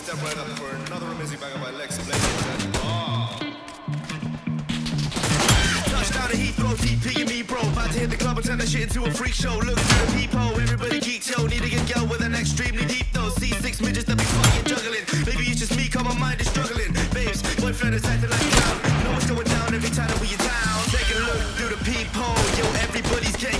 step right up for another amazing banger by Lex Blazers and oh. Touchdown to Heathrow, DP and me, bro. About to hit the club and turn that shit into a freak show. Look through the people, everybody geeked yo. Need to get girl with an extremely deep though. C6 midgets that be fucking juggling. Maybe it's just me, cause my mind is struggling. Babes, boyfriend is acting like a clown. Know what's going down every time that we in town. Take a look through the peephole, yo. Everybody's getting